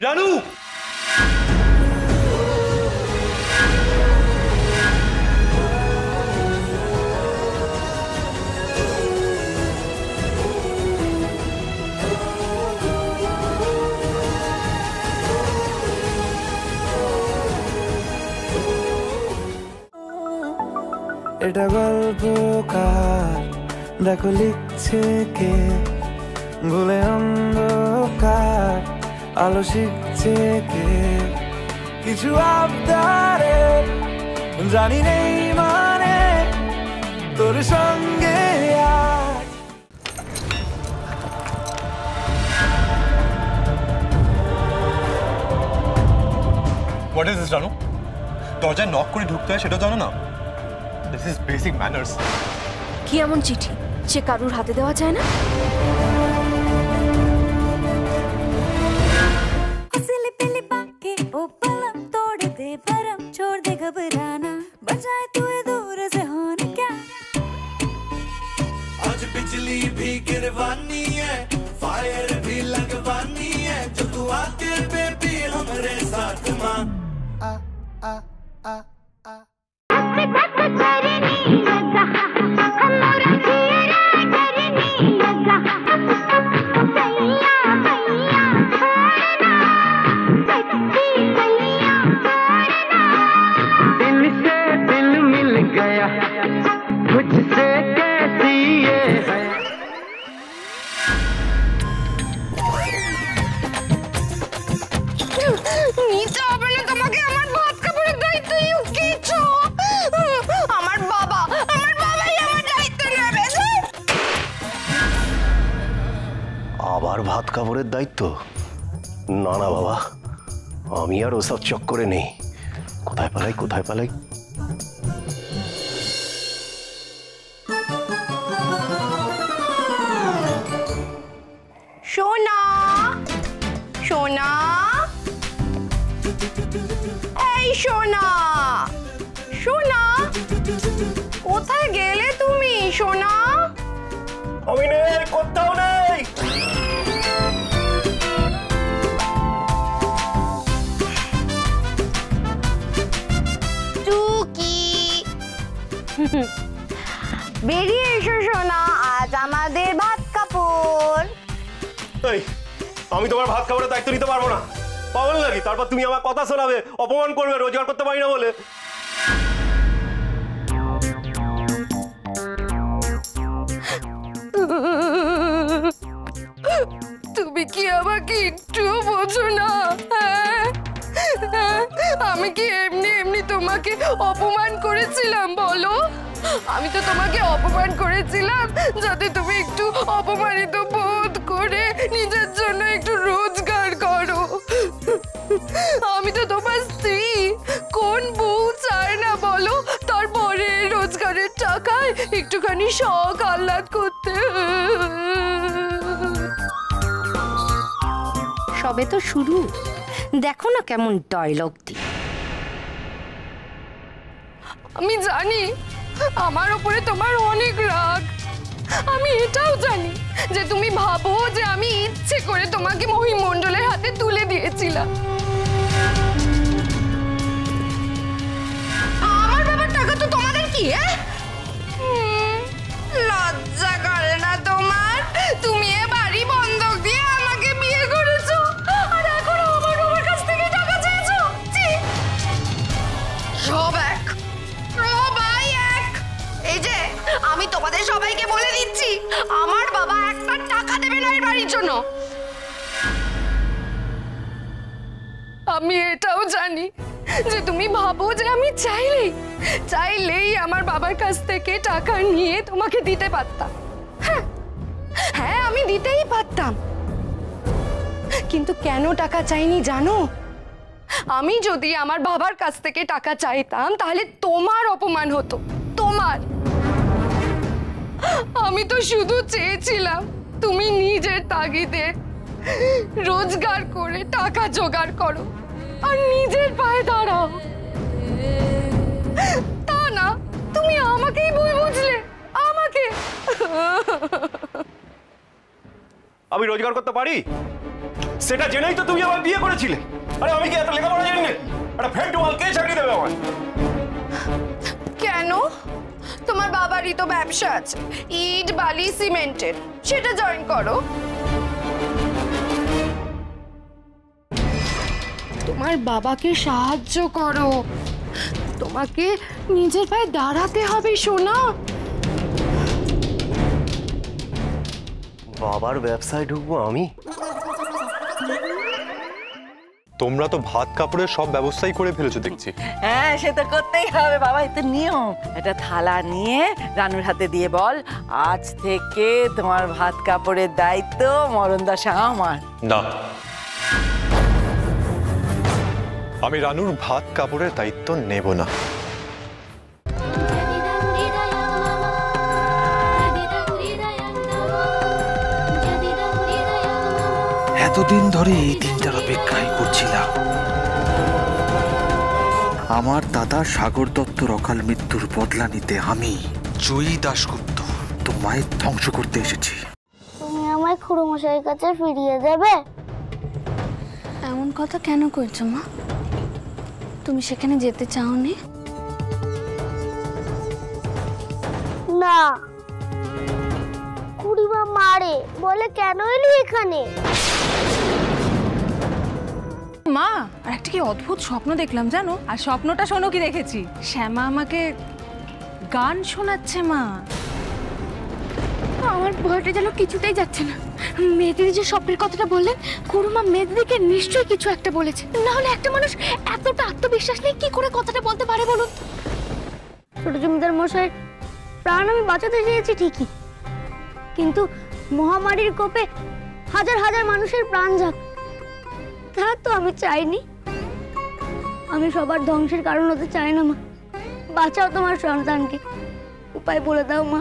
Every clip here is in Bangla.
রানু! এটা গল্পকার দেখো লিখছে কে? ভুলে অন্ধকার। আলো শিখছে কে কিছু আবদারে জানি নেই মানে তোর সঙ্গে হোয়াট ইজ দিস রানু দরজায় নক করে ঢুকতে হয় সেটা জানো না? দিস ইজ বেসিক ম্যানার্স কি এমন চিঠি? সে কারুর হাতে দেওয়া যায় না? туман. А, а, а. আবার ভাত কাপড়ের দায়িত্ব। না না বাবা আমি আর ওসব চক্করে নেই। কোথায় পালাই কোথায় পালাই? সোনা সোনা। এই সোনা সোনা কোথায় গেলে তুমি সোনা? আমি নেই কোথাও নেই। বেরিয়ে এসো সোনা আজ আমাদের ভাত কাপড়। এই আমি তোমার ভাত খাবারের দায়িত্ব নিতে পারব না। পাগল নাকি? তারপর তুমি আমার কথা শোনাবে অপমান করবে রোজগার করতে পারি না বলে। তুমি কি আমাকে একটুও বোঝো না? হ্যাঁ? হ্যাঁ? আমি কি তোমাকে অপমান করেছিলাম, বলো। আমি তো তোমাকে অপমান করেছিলাম, যাতে তুমি একটু অপমানিত বোধ করে নিজের জন্য একটু রোজগার করো। আমি তো তোমার স্ত্রী। কোন বউ চায় না, বলো? তারপরে রোজগারের টাকায় একটুখানি শখ আহ্লাদ করতে। সবে তো শুরু। দেখো না কেমন ডায়লগ আমি জানি আমার উপরে তোমার অনেক রাগ। আমি এটাও জানি যে তুমি ভাবো যে আমি ইচ্ছে করে তোমাকে মহিমণ্ডলের হাতে তুলে দিয়েছিলাম। আমার বাবার টাকা তো তোমাদের কি হ্যাঁ? জন্য। আমি এটাও জানি যে তুমি ভাবো যে আমি চাইলেই চাইলেই আমার বাবার কাছ থেকে টাকা নিয়ে তোমাকে দিতে পারতাম। হ্যাঁ হ্যাঁ আমি দিতেই পারতাম। কিন্তু কেন টাকা চাইনি জানো? আমি যদি আমার বাবার কাছ থেকে টাকা চাইতাম, তাহলে তোমার অপমান হতো। তোমার। আমি তো শুধু চেয়েছিলাম। তুমি নিজের তাগিদে রোজগার করে টাকা জোগাড় করো আর নিজের পায়ে দাঁড়াও। তা না, তুমি আমাকেই ভুল বুঝলে, আমাকে। আমি রোজগার করতে পারি? সেটা জেনেই তো তুমি আমার বিয়ে করেছিলে। আরে আমি কি এত লেখাপড়া জানি না? একটা ফেন্ট ওয়াল কে চাকরি দেবে আমার তোমার তো ব্যবসা আছে। ইট বালি সিমেন্টের। সেটা জয়েন করো। তোমার বাবাকে সাহায্য করো। তোমাকে নিজের পায়ে দাঁড়াতে হবে সোনা। বাবার ব্যবসায় ঢুকবো আমি? তোমরা তো ভাত কাপড়ের সব ব্যবস্থাই করে ফেলেছো দেখছি। হ্যাঁ সে তো করতেই হবে বাবা এতে নিয়ম। এটা থালা নিয়ে রানুর হাতে দিয়ে বল আজ থেকে তোমার ভাত কাপড়ের দায়িত্ব মরণ দশা আমার। না। আমি রানুর ভাত কাপড়ের দায়িত্ব নেব না। এতদিন ধরে এই দিনটার অপেক্ষাই করছিলাম। আমার দাদা সাগর দত্তর অকাল মৃত্যুর বদলা নিতে আমি জয়ী দাশগুপ্ত তোমায় ধ্বংস করতে এসেছি। তুমি আমায় খুড়োমশাইয়ের কাছে ফিরিয়ে দেবে? এমন কথা কেন করছ মা? তুমি সেখানে যেতে চাওনি? না। খুড়িমা মারে বলে কেন এলি এখানে? মা আর একটা কি অদ্ভুত স্বপ্ন দেখলাম জানো? আর স্বপ্নটা শোনো কি দেখেছি। শ্যামা আমাকে গান শোনাচ্ছে মা। আমার ভয়টা যেন কিছুতেই যাচ্ছে না। মেয়েদের যে স্বপ্নের কথাটা বললেন খুড়িমা মেয়েদেরকে নিশ্চয়ই কিছু একটা বলেছে। না হলে একটা মানুষ এতটা আত্মবিশ্বাস নেই কি করে কথাটা বলতে পারে বলুন? ছোট জমিদার মশাই প্রাণ আমি বাঁচাতে চেয়েছি ঠিকই। কিন্তু মহামারীর কোপে হাজার হাজার মানুষের প্রাণ যাক তা তো আমি চাইনি। আমি সবার ধ্বংসের কারণ হতে চাই না মা। বাঁচাও তোমার সন্তানকে। উপায় বলে দাও মা।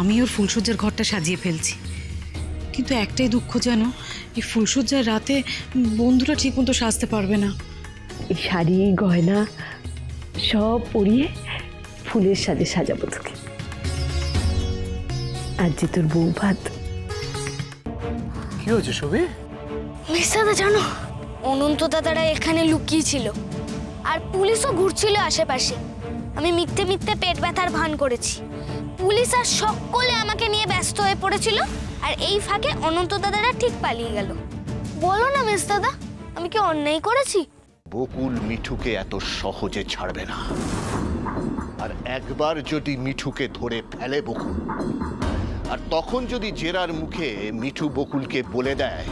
আমি ওর ফুলসজ্জার ঘরটা সাজিয়ে ফেলছি। কিন্তু একটাই দুঃখ যেন এই ফুলসজ্জার রাতে বন্ধুরা ঠিকমতো সাজতে পারবে না। এই শাড়ি গয়না সব পরিয়ে ফুলের সাজে সাজাবো তোকে। আর যে তোর বউ ভাত কি হয়েছে সবই মিস্তাদা জানো অনন্ত দাদারা এখানে লুকিয়ে ছিল আর পুলিশও ঘুরছিল আশেপাশে। আমি মিথ্যে মিথ্যে পেট ব্যথার ভান করেছি। পুলিশ আর সকলে আমাকে নিয়ে ব্যস্ত হয়ে পড়েছিল আর এই ফাঁকে অনন্ত দাদারা ঠিক পালিয়ে গেল। বলো না মিস মিস্তাদা আমি কি অন্যায় করেছি? বকুল মিঠুকে এত সহজে ছাড়বে না। আর একবার যদি মিঠুকে ধরে ফেলে বকুল আর তখন যদি জেরার মুখে মিঠু বকুলকে বলে দেয়,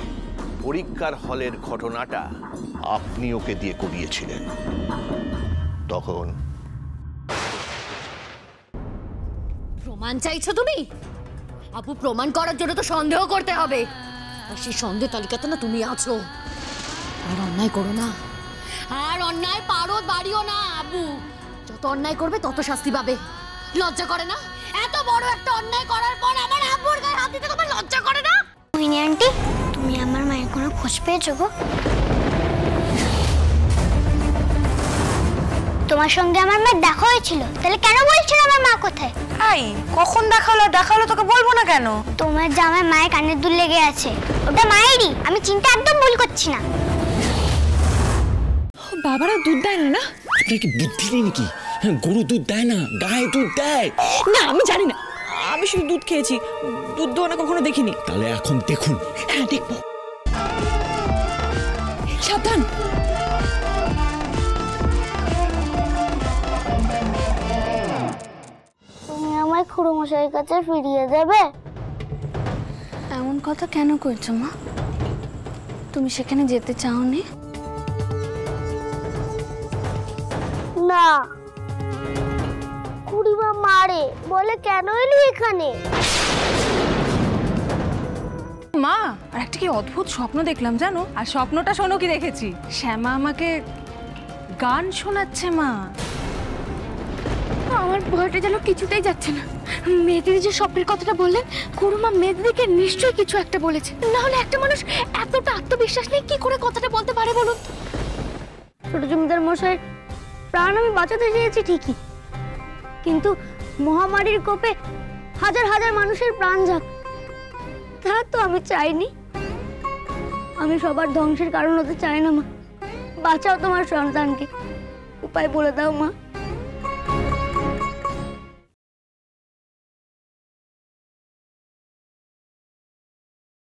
পরীক্ষার হলের ঘটনাটা আপনি ওকে দিয়ে করিয়েছিলেন। তখন প্রমাণ চাইছো তুমি? আপু প্রমাণ করার জন্য তো সন্দেহ করতে হবে। আর সেই সন্দেহ তালিকাতে না তুমি আছো। আর অন্যায় করো না। আর অন্যায় পারো বাড়িও না আবু যত অন্যায় করবে, তত শাস্তি পাবে। লজ্জা করে না? বড় একটা অন্যায় করার পর আমার আব্বুর গায়ে হাত দিতে তোমার লজ্জা করে না? মোহিনী আন্টি তুমি আমার মায়ের কোনো খোঁজ পেয়েছ গো? তোমার সঙ্গে আমার মায়ের দেখা হয়েছিল। তাহলে কেন বলছিল আমার মা কোথায়? আই কখন দেখাল দেখাল তোকে বলব না কেন? তোমার জামায় মায়ের কানের দুল লেগে আছে। ওটা মায়েরই। আমি চিন্তা একদম ভুল করছি না। বাবারা দুধ দেয় না? আপনার কি বুদ্ধি নেই নাকি? গরু দুধ দেয় না গায়ে দুধ দেয়। না আমি জানি না। আমি শুধু দুধ খেয়েছি দুধ দোয়ানো কখনো দেখিনি। তাহলে এখন দেখুন। হ্যাঁ দেখব। সাবধান। তুমি আমায় খুড়োমশাইয়ের কাছে ফিরিয়ে দেবে? এমন কথা কেন করছ মা? তুমি সেখানে যেতে চাওনি? না। খুড়িমা মারে। বলে কেন এলি এখানে? মা আর একটা কি অদ্ভুত স্বপ্ন দেখলাম জানো? আর স্বপ্নটা শোনো কি দেখেছি? শ্যামা আমাকে গান শোনাচ্ছে মা। আমার ভয়টা যেন কিছুতেই যাচ্ছে না। মেয়েদের যে স্বপ্নের কথাটা বললেন খুড়িমা মেয়েদেরকে নিশ্চয়ই কিছু একটা বলেছে। না হলে একটা মানুষ এতটা আত্মবিশ্বাস নেই কি করে কথাটা বলতে পারে বলুন? ছোট জমিদার মশাই প্রাণ আমি বাঁচাতে চেয়েছি ঠিকই। কিন্তু মহামারীর কোপে হাজার হাজার মানুষের প্রাণ যাক। তা তো আমি চাইনি। আমি সবার ধ্বংসের কারণ হতে চাই না, মা। বাঁচাও তোমার সন্তানকে। উপায় বলে দাও, মা।